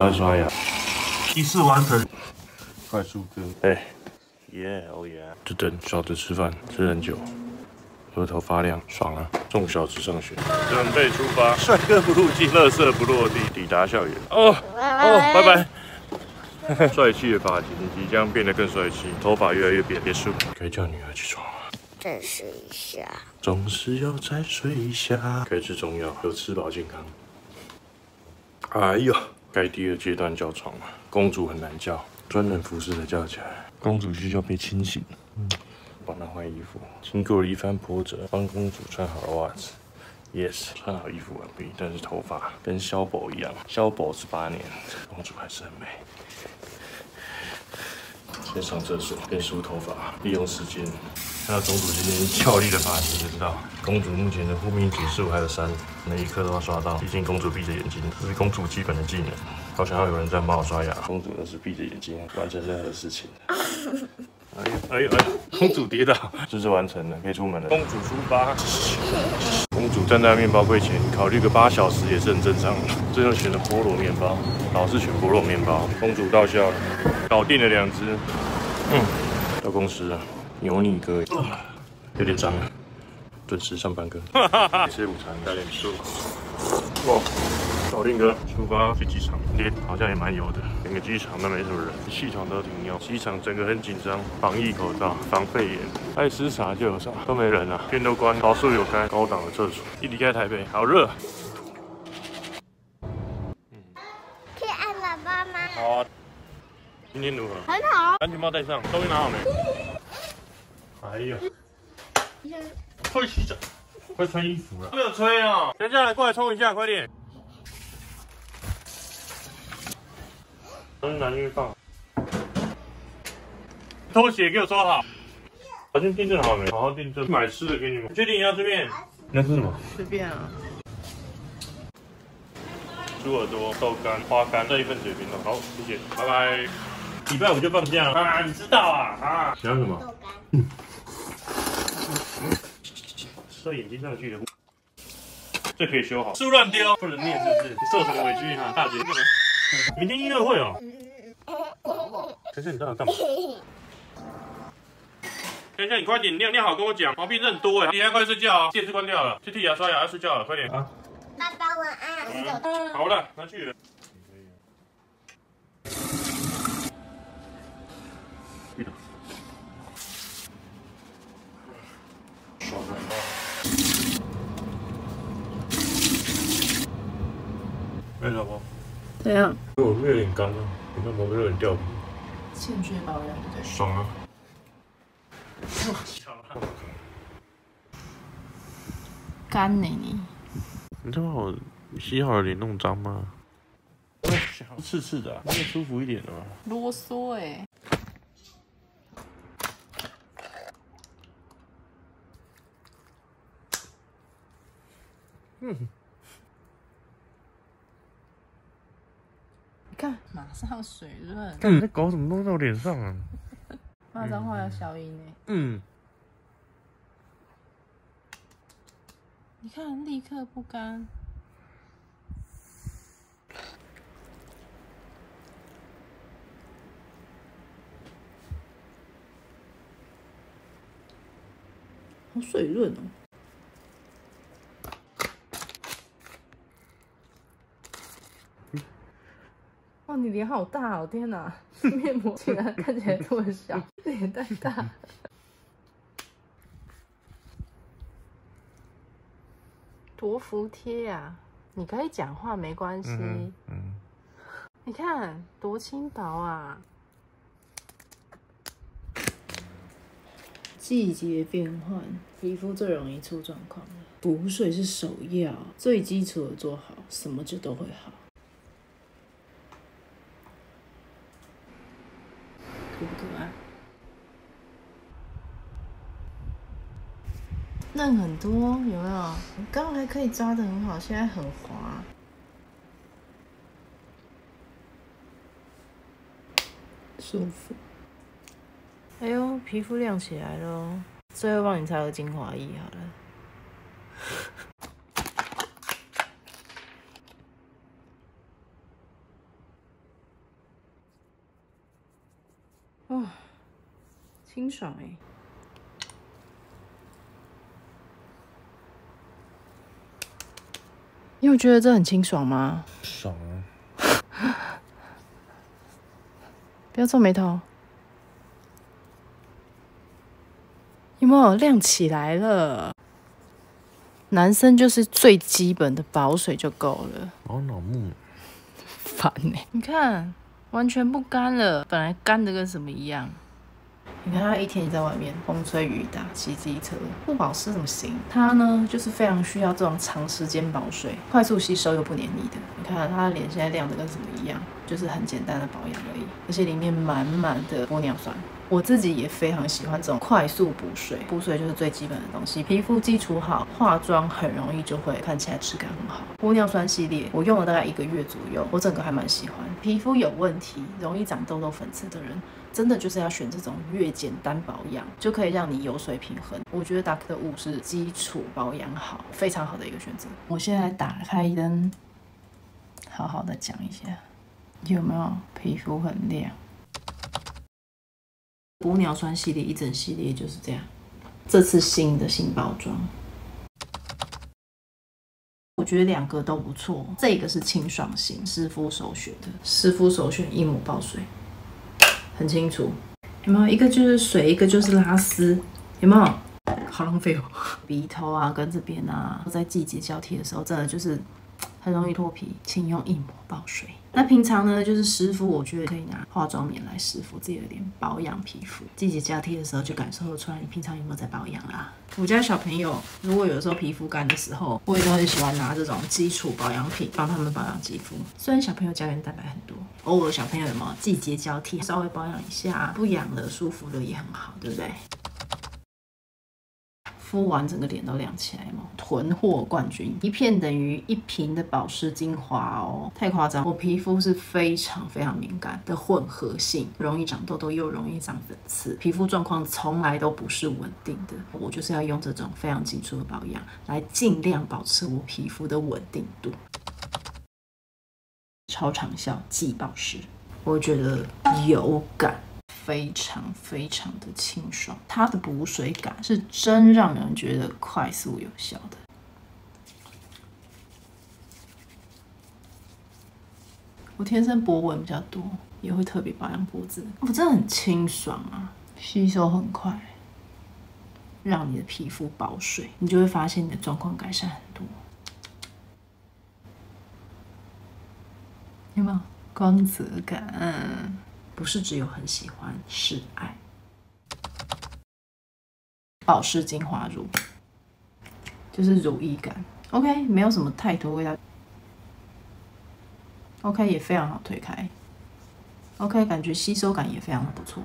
要刷牙，一次完成，快速哥，哎，耶，哦耶，就等小子吃饭，吃很久，额头发亮，爽啊！送小子上学，准备出发，帅哥不入镜，乐色不落地，抵达校园。哦哦，拜拜。帅气的发型即将变得更帅气，头发越来越扁，结束，可以叫女儿起床了。再睡一下，总是要再睡一下。可以吃中药，有吃饱健康。哎呦！该第二阶段叫床了，公主很难叫，专人服侍的叫起来。公主需要被清醒，嗯，帮她换衣服。经过了一番波折，帮公主穿好了袜子。Yes，穿好衣服完毕，但是头发跟肖宝一样，肖宝十八年，公主还是很美。先上厕所，边梳头发，利用时间。看到公主今天俏丽的发型，就知道公主目前的护命指数还有三，每一颗都要刷到。毕竟公主闭着眼睛，这是公主基本的技能。好想要有人这样帮我刷牙。公主都是闭着眼睛完成任何事情。哎呦哎呦哎呦！公主跌倒，这是完成了，可以出门了。公主出发。公主站在面包柜前，考虑个八小时也是很正常。最后选了菠萝面包，老是选菠萝面包。公主到校了，搞定了两只。嗯，到公司了。油腻哥，有点脏，准时上班哥。吃午餐，加点素。哇，搞定哥，出发去机场。天好像也蛮油的，整个机场都没什么人，系统都停用。机场整个很紧张，防疫口罩，防肺炎，爱吃啥就有啥，都没人啊。店都关，高速有开，高档的厕所。一离开台北，好热。可以按喇叭吗？好啊。今天如何？很好。安全帽戴上，东西拿好没？哎呀！快洗澡，快穿衣服了。没有吹啊！等下来过来冲一下，快点。男女放。拖鞋给我收好。好像订正好没？好好订正。买吃的给你们。确定要这边？那是什么？随便啊。猪耳朵、豆干、花干，这一份水平了。好，谢谢，拜拜。礼拜五就放假了啊？你知道啊？啊？喜欢什么？豆干。射眼睛上去的，这可以修好。书乱丢，不能念，是不是？你受什么委屈哈，大姐？明天音乐会哦。先生，你到底干嘛？先生，你快点尿尿好，跟我讲。毛病很多哎，你还快睡觉啊？电视关掉了，去剔牙刷牙，要睡觉了，快点啊！爸爸晚安。好了，拿去。哎，老婆，怎样？我有点干啊，你看毛病有点掉皮。欠缺保养，对不对？爽啊！干呢你？你这把我洗好了脸弄脏吗？刺刺的，你也舒服一点的嘛。啰嗦哎。嗯，你看，马上水润。看你在搞什么，弄在我脸上啊？骂脏话要消音呢。嗯。你看，立刻不干。好水润哦。哇，你脸好大哦！天哪，面膜竟然看起来这么小，脸太大。多服帖呀！你可以讲话没关系。嗯。你看多轻薄啊！季节变换，皮肤最容易出状况。补水是首要，最基础的做好，什么就都会好。可不可爱？嫩很多，有没有？刚刚还可以抓的很好，现在很滑，舒服。哎呦，皮肤亮起来了，最后帮你擦个精华液好了。清爽哎。你有觉得这很清爽吗？爽啊！不要皱眉头。有没有亮起来了？男生就是最基本的保水就够了。好脑木，烦呢！你看，完全不干了，本来干的跟什么一样。你看他一天在外面风吹雨打骑机车，不保湿怎么行？他呢就是非常需要这种长时间保水、快速吸收又不黏腻的。你看他的脸现在亮的跟什么一样，就是很简单的保养而已，而且里面满满的玻尿酸。我自己也非常喜欢这种快速补水，补水就是最基本的东西。皮肤基础好，化妆很容易就会看起来质感很好。玻尿酸系列我用了大概一个月左右，我整个还蛮喜欢。皮肤有问题，容易长痘痘、粉刺的人。真的就是要选这种越简单保养，就可以让你油水平衡。我觉得 Dr. Wu 是基础保养好，非常好的一个选择。我现在打开灯，好好的讲一下，有没有皮肤很亮？玻尿酸系列一整系列就是这样。这次新的新包装，我觉得两个都不错。这个是清爽型，师傅首选的，师傅首选一抹爆水。很清楚，有没有一个就是水，一个就是拉丝，有没有？好浪费哦！鼻头啊，跟这边啊，在季节交替的时候，真的就是很容易脱皮，请用一抹爆水。那平常呢，就是湿敷，我觉得可以拿化妆棉来湿敷自己的脸，保养皮肤。季节交替的时候，就感受得出来你平常有没有在保养啦。我家小朋友如果有时候皮肤干的时候，我也都很喜欢拿这种基础保养品帮他们保养肌肤。虽然小朋友胶原蛋白很多，偶尔小朋友有没有季节交替，稍微保养一下，不痒的、舒服的也很好，对不对？敷完整个脸都亮起来嘛，囤货冠军，一片等于一瓶的保湿精华哦，太夸张！我皮肤是非常非常敏感的混合性，容易长痘痘又容易长粉刺，皮肤状况从来都不是稳定的。我就是要用这种非常基础的保养，来尽量保持我皮肤的稳定度。超长效即保湿，我觉得有感。非常非常的清爽，它的补水感是真让人觉得快速有效的。我天生脖纹比较多，也会特别保养脖子。我真的很清爽啊，吸收很快，让你的皮肤保水，你就会发现你的状况改善很多。有没有光泽感？不是只有很喜欢，是爱。保湿精华乳，就是乳液感，OK，没有什么太多味道，OK，也非常好推开，OK，感觉吸收感也非常的不错。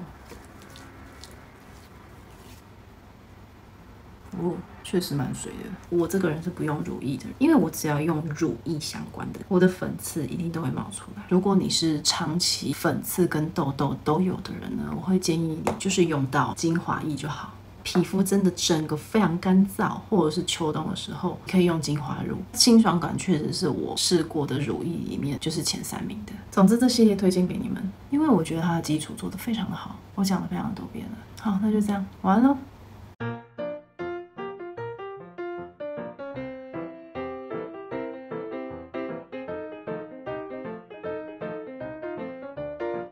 哦，确实蛮水的。我这个人是不用乳液的，因为我只要用乳液相关的，我的粉刺一定都会冒出来。如果你是长期粉刺跟痘痘都有的人呢，我会建议你就是用到精华液就好。皮肤真的整个非常干燥，或者是秋冬的时候，可以用精华乳，清爽感确实是我试过的乳液里面就是前三名的。总之，这系列推荐给你们，因为我觉得它的基础做得非常的好。我讲了非常多遍了，好，那就这样，完了。